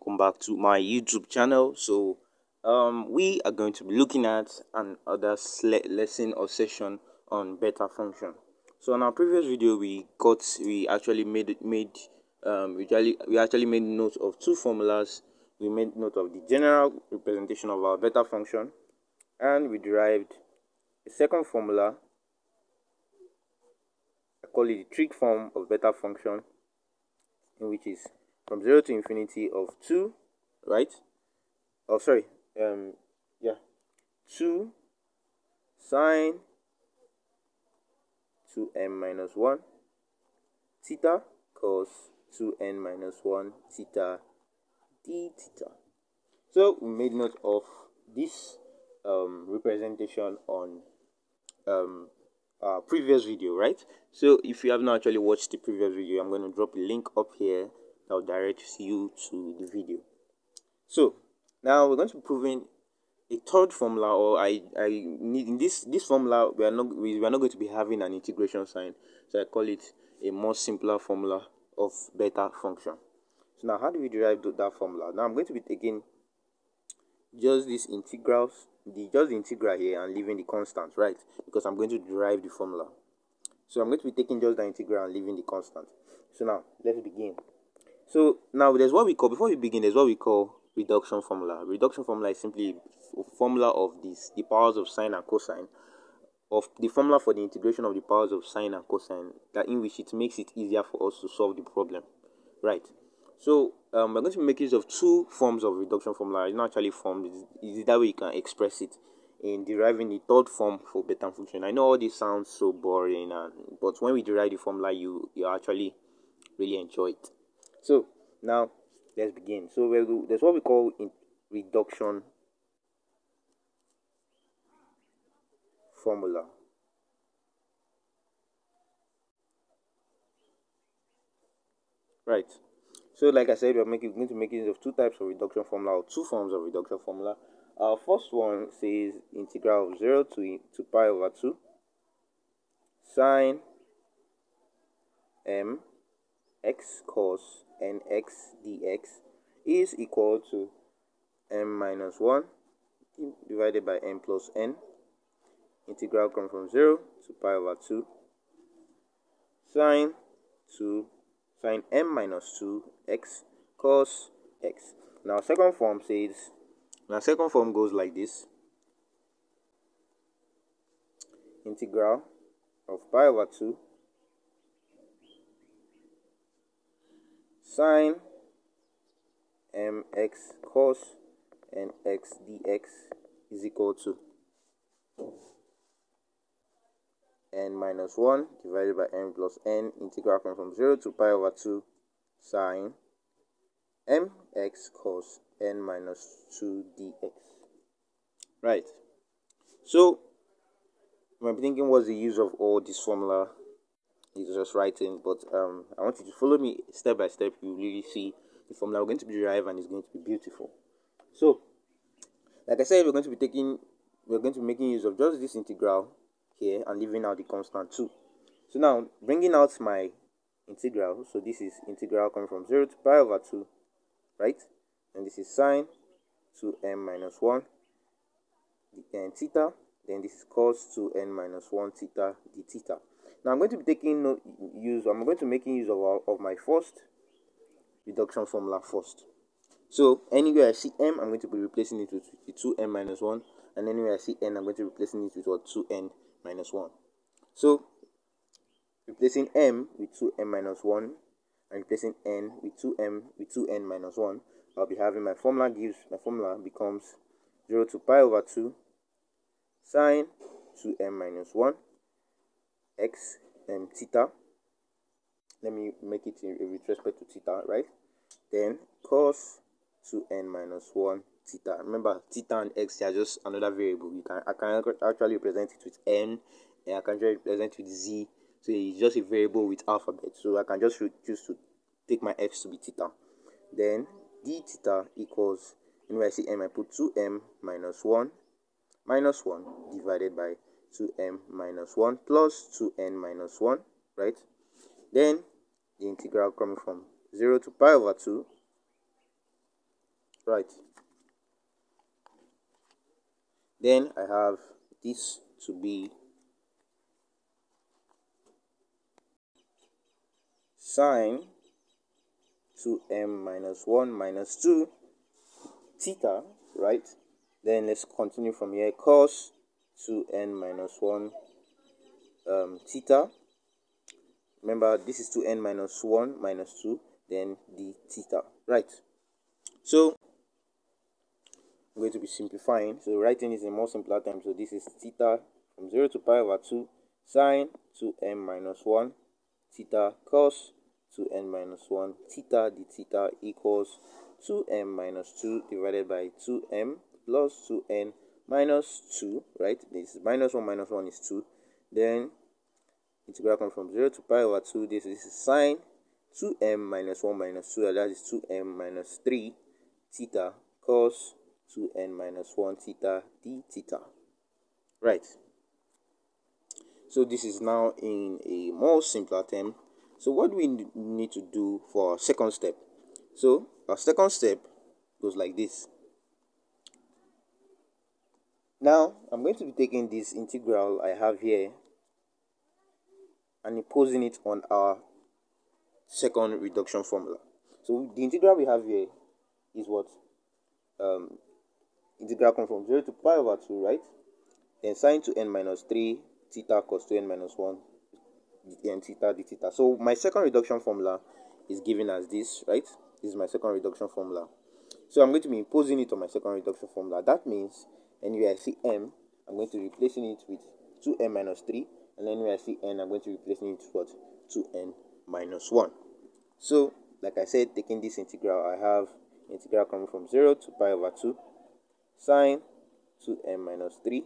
welcome back to my youtube channel. So um we are going to be looking at another lesson or session on beta function. So in our previous video we got we actually made made um we actually we actually made note of two formulas. We made note of the general representation of our beta function and we derived a second formula. I call it the trig form of beta function in which is from 0 to infinity of 2, right? Oh, sorry. Um, yeah. 2 sine 2n minus 1 theta cos 2n minus 1 theta d theta. So we made note of this um, representation on um, previous video, right? So if you have not actually watched the previous video, I'm going to drop a link up here that will direct you to the video. So now we're going to be proving a third formula or I, I need in this this formula we are not we, are not going to be having an integration sign. So I call it a more simpler formula of beta function. So now how do we derive that formula? Now I'm going to be taking just these integrals the just the integral here and leaving the constant right? Because I'm going to derive the formula. So I'm going to be taking just the integral and leaving the constant. So now let's begin so now there's what we call, before we begin, there's what we call reduction formula. Reduction formula is simply a formula of this, the powers of sine and cosine, of the formula for the integration of the powers of sine and cosine, that in which it makes it easier for us to solve the problem. Right. So um, we're going to make use of two forms of reduction formula. It's not actually formed, it's that way you can express it in deriving the third form for beta function. I know all this sounds so boring, and but when we derive the formula, you you actually really enjoy it. So now let's begin. So there's what we call in reduction formula. Right. So like I said, we're making going to make use of two types of reduction formula or two forms of reduction formula. Our first one says integral of 0 to, to pi over 2 sine m x cos nx dx is equal to m minus 1 divided by n plus n. Integral comes from 0 to pi over 2 sine 2 sine m minus 2 x cos x. Now second form says, now second form goes like this. Integral of pi over 2 sine mx cos and x dx is equal to n minus 1 divided by n plus n integral from 0 to pi over 2 sine mx cos n minus 2 dx. Right. So, I'm thinking what's the use of all this formula he's just writing. But um, I want you to follow me step by step. You really see the formula we're going to be derived and it's going to be beautiful. So, like I said, we're going to be taking, we're going to be making use of just this integral here and leaving out the constant 2. So now, bringing out my integral, so this is integral coming from 0 to pi over 2, right? And this is sine 2m minus 1 and theta, then this is cos 2n minus 1 theta d theta. Now I'm going to be taking no use, I'm going to making use of, of my first reduction formula first. So anywhere I see m, I'm going to be replacing it with 2m minus 1. And anywhere I see n, I'm going to be replacing it with what, 2n minus 1. So replacing m with 2m minus 1 and replacing n with 2m with 2n minus 1, I'll be having my formula gives, my formula becomes 0 to pi over 2 sine 2m minus 1 x and theta. Let me make it in, with respect to theta right? Then cos 2n minus 1 theta. Remember theta and x are just another variable. You can i can actually represent it with n and i can represent it with z. So it's just a variable with alphabet. So i can just choose to take my x to be theta. Then d theta equals when I see m I put 2m minus 1 minus 1 divided by 2m minus 1 plus 2n minus 1, right? Then the integral coming from 0 to pi over 2 right then I have this to be sine 2m minus 1 minus 2 theta, right? Then let's continue from here. Cos 2n minus 1 um, theta. Remember, this is 2n minus 1 minus 2, then the theta, right? So, I'm going to be simplifying. So, writing is in more simpler terms. So, this is theta from 0 to pi over 2 sine 2n minus 1 theta cos 2n minus 1 theta d theta equals 2m minus 2 divided by 2m plus 2n minus 2 right? This is minus 1 minus 1 is 2 then integral comes from 0 to pi over 2 this is sine 2m minus 1 minus 2 that is 2m minus 3 theta cos 2n minus 1 theta d theta. Right. So this is now in a more simpler term. So what do we need to do for our second step? So our second step goes like this. Now I'm going to be taking this integral I have here and imposing it on our second reduction formula. So the integral we have here is what? Um, integral comes from 0 to pi over 2, right? Then sine to n minus 3 theta cos to n minus 1 and theta d theta. So my second reduction formula is given as this, right? This is my second reduction formula. So I'm going to be imposing it on my second reduction formula. That means anywhere I see m, I'm going to replacing it with 2m minus 3. And anywhere I see n, I'm going to be replacing it with 2n minus 1. So, like I said, taking this integral, I have integral coming from 0 to pi over 2 sine 2n minus 3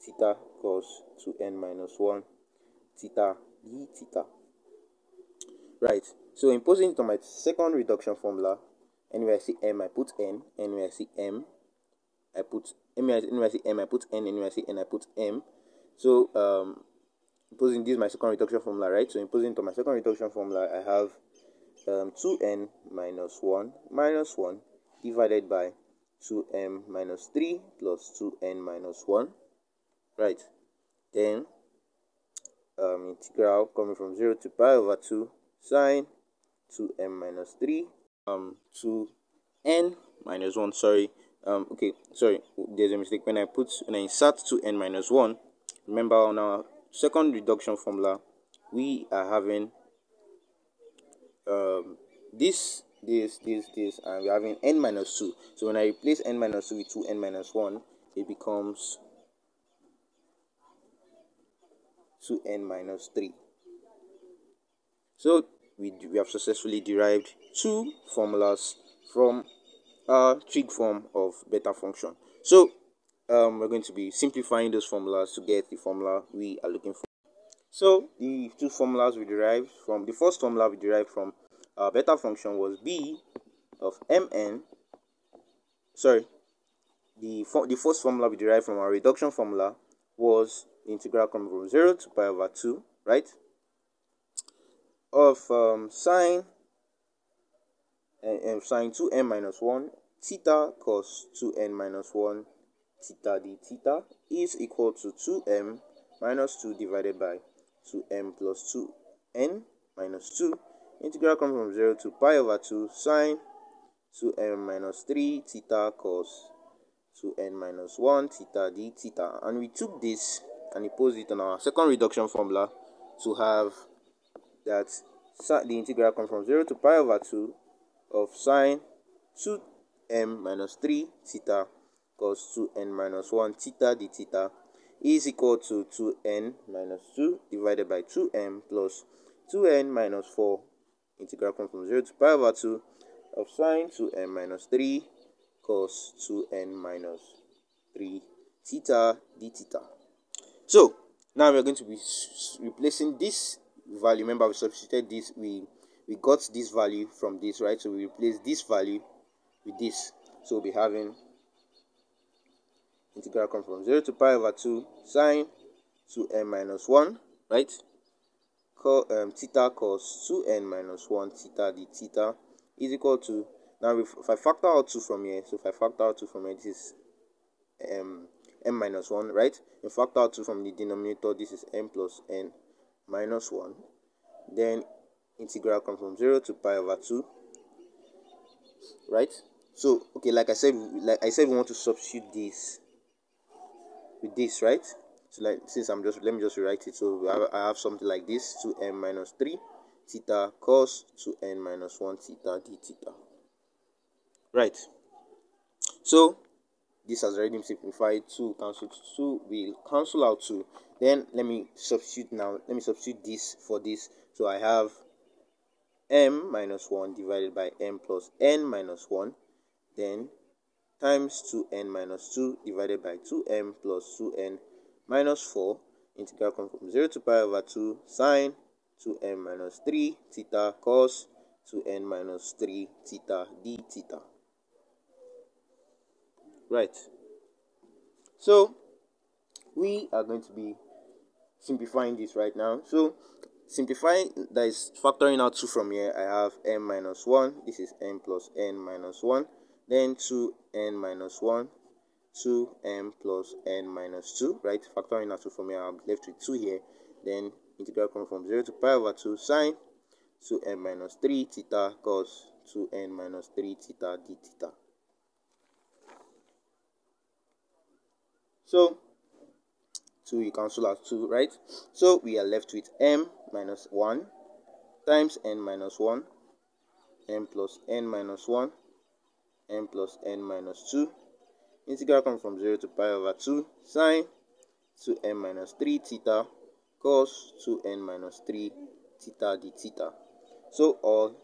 theta cos 2n minus 1 theta d theta. Right, so imposing it on my second reduction formula, anywhere I see m, I put n, anywhere I see m, I put, I see m, I put n, anywhere I n, I put m. So, um, imposing this my second reduction formula, right? So, imposing to my second reduction formula, I have um, 2n minus 1 minus 1 divided by 2m minus 3 plus 2n minus 1, right? Then um, integral coming from 0 to pi over 2 sine 2m minus 3 um, to n minus 1 sorry um, okay sorry. There's a mistake. When I put when I insert 2n minus 1 remember on our second reduction formula we are having um, this this this this and we're having n minus 2 so when I replace n minus 2 with 2n minus 1 it becomes 2n minus 3. So we, we have successfully derived two formulas from a trig form of beta function. So um, we're going to be simplifying those formulas to get the formula we are looking for. So the two formulas we derived from the first formula we derived from our beta function was b of mn. Sorry, the the first formula we derived from our reduction formula was the integral coming from 0 to pi over 2, right? Of um, sine and, and sine 2n minus 1 theta cos 2n minus 1 theta d theta is equal to 2m minus 2 divided by 2m plus 2n minus 2 integral comes from 0 to pi over 2 sine 2m minus 3 theta cos 2n minus 1 theta d theta. And we took this and impose it on our second reduction formula to have that the integral comes from 0 to pi over 2 of sine 2m minus 3 theta cos 2n minus 1 theta d theta is equal to 2n minus 2 divided by 2m plus 2n minus 4 integral from 0 to pi over 2 of sine 2n minus 3 cos 2n minus 3 theta d theta. So now we're going to be replacing this value. Remember, we substituted this. We we got this value from this, right? So we replace this value with this. So we'll be having integral come from 0 to pi over 2 sine 2n minus 1, right? Co um, theta cos 2n minus 1 theta d theta is equal to now if, if I factor out 2 from here so if I factor out 2 from here this is um, m minus 1 right in factor out 2 from the denominator this is m plus n minus 1 then integral comes from 0 to pi over 2 right so okay like i said like i said we want to substitute this with this right? So like since i'm just let me just rewrite it. So I have, I have something like this 2m minus 3 theta cos 2n minus 1 theta d theta. Right. So this has already been simplified. 2 cancel 2 will cancel out 2 then let me substitute now let me substitute this for this. So i have m minus 1 divided by m plus n minus 1 then times 2n minus 2 divided by 2m plus 2n minus 4 integral comes from 0 to pi over 2 sine 2m minus 3 theta cos 2n minus 3 theta d theta. Right. So we are going to be simplifying this right now. So simplifying that is factoring out 2 from here. I have m minus 1 this is m plus n minus 1 then 2n minus 1 2m plus n minus 2 right? Factoring out 2 from here i'm left with 2 here. Then integral comes from 0 to pi over 2 sine 2n minus 3 theta cos 2n minus 3 theta d theta. So 2 you cancel out 2 right? So we are left with m minus 1 times n minus 1 m plus n minus 1 m plus n minus 2 integral comes from 0 to pi over 2 sine 2n minus 3 theta cos 2n minus 3 theta d theta so all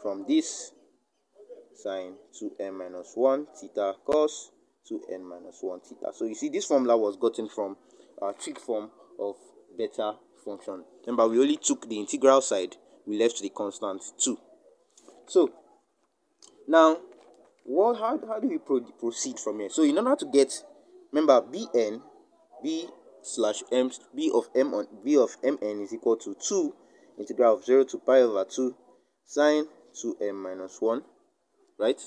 from this sine 2n minus 1 theta cos 2n minus 1 theta so you see this formula was gotten from a trig form of beta function. Remember, we only took the integral side, we left the constant 2. So, now, what, how, how do we pro proceed from here? So, in order to get, remember, bn, b slash m, b of m on b of mn is equal to 2 integral of 0 to pi over 2 sine 2m minus 1, right?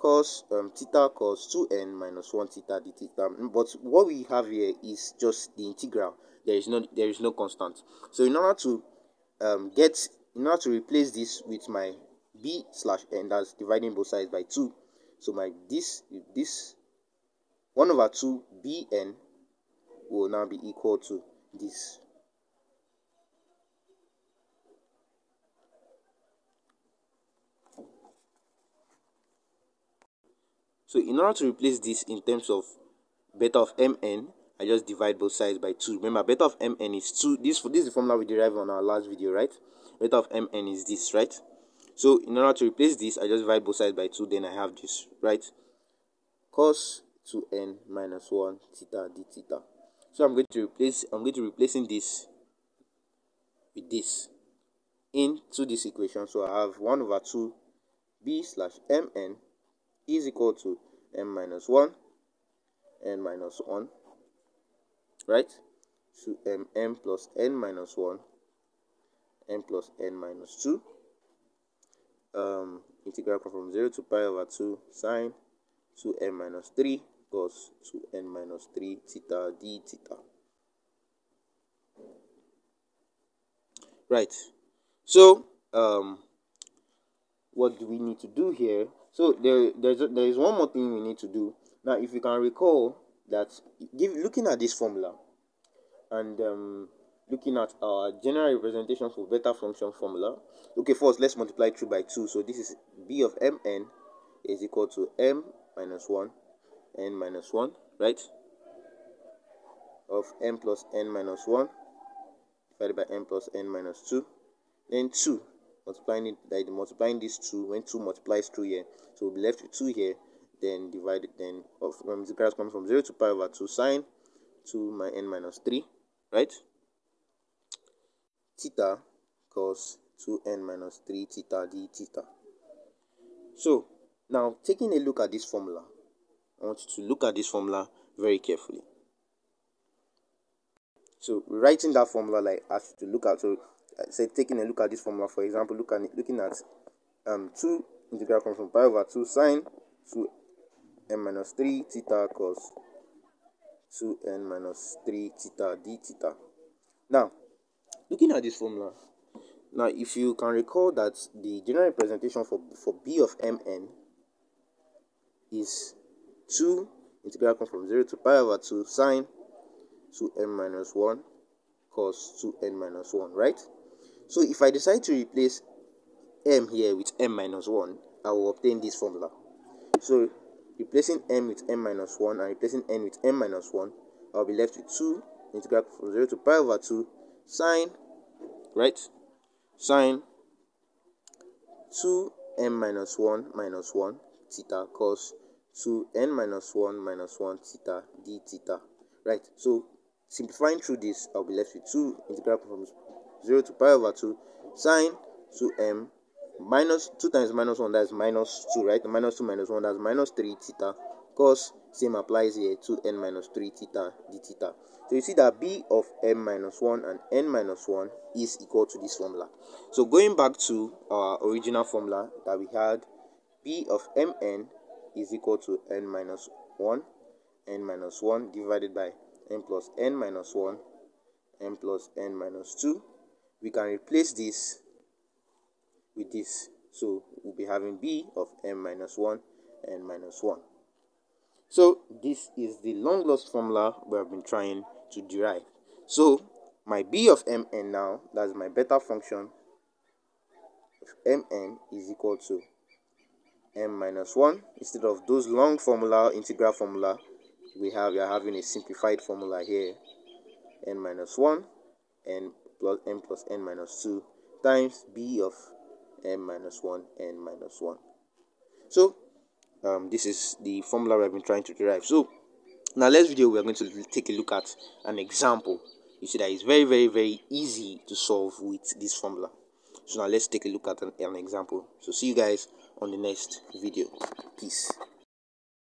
cos um, theta cos 2n minus 1 theta d theta. But what we have here is just the integral. There is no there is no constant. So in order to um, get in order to replace this with my b slash n that's dividing both sides by 2 so my this this 1 over 2 bn will now be equal to this So in order to replace this in terms of beta of mn, I just divide both sides by 2. Remember, beta of mn is 2. This, for this is the formula we derived on our last video, right? Beta of mn is this, right? So in order to replace this, I just divide both sides by 2. Then I have this, right? Cos 2n minus 1 theta d theta. So I'm going to replace, I'm going to replacing this with this into this equation. So I have 1 over 2 b slash mn is equal to m minus 1 n minus 1 right so m m plus n minus 1 n plus n minus 2 um, integral from 0 to pi over 2 sine 2n minus 3 cos 2n minus 3 theta d theta. Right. So um, what do we need to do here? So there, there's a, there is one more thing we need to do. Now, if you can recall that, give looking at this formula and um, looking at our general representation for beta function formula. Okay, first let's multiply 2 by 2. So this is b of mn is equal to m minus 1 n minus 1, right? Of m plus n minus 1 divided by m plus n minus 2. Then 2 multiplying it like multiplying this two when 2 multiplies through here so we'll be left with 2 here then divided then of um, the graphs coming from 0 to pi over 2 sine 2 my n minus 3 right theta cos 2n minus 3 theta d theta so now taking a look at this formula i want you to look at this formula very carefully so writing that formula like I have to look at so say taking a look at this formula for example look at looking at um 2 integral comes from pi over 2 sine 2n minus 3 theta cos 2n minus 3 theta d theta. Now, looking at this formula, now if you can recall that the general representation for, for b of mn is 2 integral comes from 0 to pi over 2 sine 2n minus 1 cos 2n minus 1, right? So if I decide to replace m here with m minus 1, I will obtain this formula. So replacing m with m minus 1 and replacing n with m minus 1, I'll be left with 2 integral from 0 to pi over 2 sine, right? Sine 2m minus 1 minus 1 theta cos 2n minus 1 minus 1 theta d theta, right? So simplifying through this, I'll be left with 2 integral from 0 to pi over 2 sine 2m minus 2 times minus 1 that's minus 2 right minus 2 minus 1 that's minus 3 theta cos same applies here to n minus 3 theta d theta so you see that b of m minus 1 and n minus 1 is equal to this formula so going back to our original formula that we had b of mn is equal to n minus 1 n minus 1 divided by n plus n minus 1 n plus n minus 2 we can replace this with this. So we'll be having b of m minus 1 and minus 1. So this is the long lost formula we have been trying to derive. So my b of mn now, that's my beta function mn is equal to m minus 1. Instead of those long formula, integral formula, we have we are having a simplified formula here n minus 1 n plus n plus n minus 2 times b of n minus 1 n minus 1 so um, this is the formula we've been trying to derive. So now next video we're going to take a look at an example you see that it's very very very easy to solve with this formula. So now let's take a look at an, an example. So see you guys on the next video. Peace